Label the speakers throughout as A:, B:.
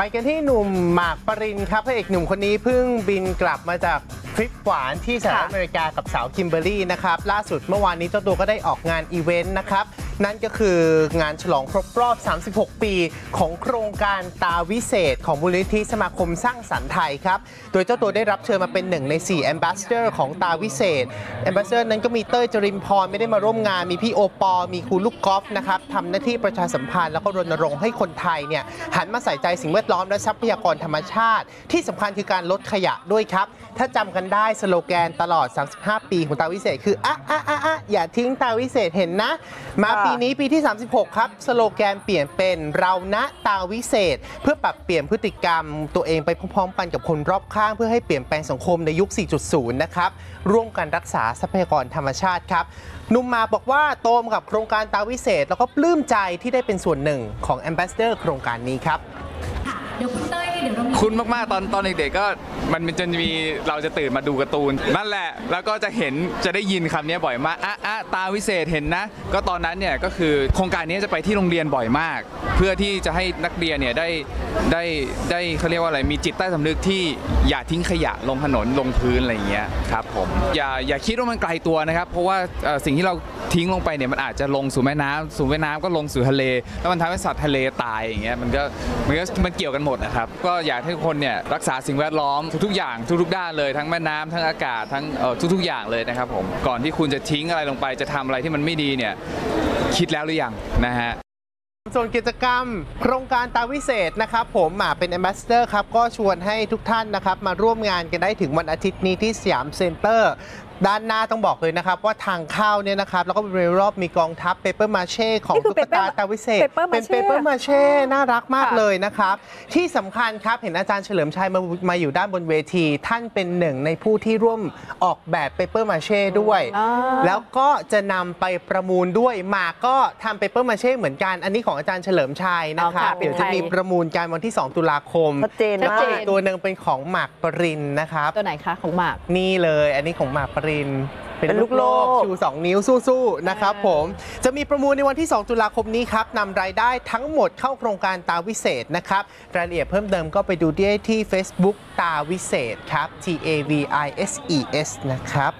A: ไปกันที่หนุ่มหมากปริญครับพระเอกหนุ่มคนนี้เพิ่งบินกลับมาจากทริปหวานที่สหรัฐ
B: ค่ะ
A: อเมริกากับสาวคิมเบอรรี่นะครับล่าสุดเมื่อวานนี้เจ้าตัวก็ได้ออกงานอีเวนต์นะครับ นั่นก็คืองานฉลองครบรอบ 36 ปี ของโครงการตาวิเศษ ของมูลนิธิสมาคมสร้างสรรค์ไทยครับ โดยเจ้าตัวได้รับเชิญมาเป็นหนึ่งใน 4 Ambassador ของตาวิเศษ Ambassador นั้นก็มีเต้ยจรินพรไม่ได้มาร่วมงาน มีพี่โอปอล์ มีครูลูกกอล์ฟนะครับทำหน้าที่ประชาสัมพันธ์แล้วก็รณรงค์ให้คนไทยเนี่ยหันมาใส่ใจสิ่งแวดล้อมและทรัพยากรธรรมชาติ ที่สำคัญคือการลดขยะด้วยครับ ถ้าจำกันได้สโลแกนตลอด 35 ปีของตาวิเศษ คืออะอะอะอะอย่าทิ้งตาวิเศษเห็นนะมา
B: ค่ะ
A: ปีนี้ปีที่ 36 ครับ สโลแกนเปลี่ยนเป็นเรานะตาวิเศษ เพื่อปรับเปลี่ยนพฤติกรรม ตัวเองไปพร้อมๆกันกับคนรอบข้าง เพื่อให้เปลี่ยนแปลงสังคมในยุค 4.0 นะครับร่วมกันรักษาทรัพยากรธรรมชาติครับนุ่มมาบอกว่าโตมกับโครงการตาวิเศษ แล้วก็ปลื้มใจที่ได้เป็นส่วนหนึ่งของแอมบ s สเดอร์โครงการนี้ครับ
C: เดี๋ยวคุณเต้ย เดี๋ยวเรามี
D: คุ้นมากๆตอนตอนเด็กๆก็มันมันจะมีเราจะตื่นมาดูการ์ตูน นั่นแหละ แล้วก็จะเห็นจะได้ยินคำนี้บ่อยมากอะอะตาวิเศษเห็นนะ ก็ตอนนั้นเนี่ยก็คือโครงการนี้จะไปที่โรงเรียนบ่อยมาก เพื่อที่จะให้นักเรียนเนี่ยได้ได้ได้เขาเรียกว่าอะไรมีจิตใต้สำนึกที่อย่าทิ้งขยะลงถนนลงพื้นอะไรอย่างเงี้ยครับผมอย่าอย่าคิดว่ามันไกลตัวนะครับ เพราะว่าเอ่อสิ่งที่เราทิ้งลงไปเนี่ยมันอาจจะลงสู่แม่น้ำสู่แม่น้ำก็ลงสู่ทะเล แล้วมันทำให้สัตว์ทะเลตายอย่างเงี้ยมันก็มันก็มันเกี่ยวกันหมดนะครับก็็อยากให้ทุกคนเนี่ยรักษาสิ่งแวดล้อมทุกๆอย่างทุกๆด้านเลยทั้งแม่น้ำทั้งอากาศทั้งทุกๆอย่างเลยนะครับผมก่อนที่คุณจะทิ้งอะไรลงไป จะทำอะไรที่มันไม่ดีเนี่ยคิดแล้วหรือยังนะฮะ
A: ส่วนกิจกรรม โครงการตาวิเศษนะครับผมเป็น a m b a s s a d o r ครับก็ชวนให้ทุกท่านนะครับมาร่วมงานกันได้ถึงวันอาทิตย์นี้ที่สยามเซ็นเตอร์ ด้านหน้าต้องบอกเลยนะครับว่าทางเข้าเนี่ยนะครับแล้วก็บริเวณรอบมีกองทัพเปเปอร์มาเช่ของ
B: นี่คือ
A: ตุ๊กตา
B: paper-
A: ตาวิเศษ
B: paper
A: เป็น
B: mache
A: เปเปอร์มาเช่น่ารักมาก
B: ค่ะ
A: เลยนะครับ ที่สำคัญครับเห็นอาจารย์เฉลิมชัยมามาอยู่ด้านบนเวที ท่านเป็นหนึ่งในผู้ที่ร่วมออกแบบเปเปอร์มาเช่ด้วย
B: อ่า
A: แล้วก็จะนำไปประมูลด้วยหมากก็ทำเปเปอร์มาเช่เหมือนกัน อันนี้ของอาจารย์เฉลิมชัยนะ
B: เอา
A: ครั
B: ค่ะ
A: บเดี๋ยวจะมีประมูลกันวันที่ 2 ตุลาคม
B: ชัดเจน
A: แล้ว
B: มา
A: ก็
B: ก
A: อีกตัวหนึ่งเป็นของหมากปรินนะครับ
B: ตัวไหนคะของหมาก
A: นี่เลย อันนี้ของหมากปรินเป็น
B: เป็น
A: ลูกโลก
B: ลูกโลก
A: ชู 2 นิ้วสู้ๆนะครับ
B: อ่า
A: ผมจะมีประมูลในวันที่ 2 ตุลาคมนี้ครับนำรายได้ทั้งหมดเข้าโครงการตาวิเศษนะครับ รายละเอียดเพิ่มเติมก็ไปดูได้ที่ Facebook ตาวิเศษครับ T A V I S E S นะครับ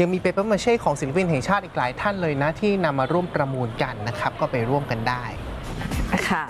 A: ยังมีเปเปอร์มาเช่ของศิลปินแห่งชาติอีกหลายท่านเลยนะ ที่นำมาร่วมประมูลกันนะครับ ก็ไปร่วมกันได้
B: ค่ะ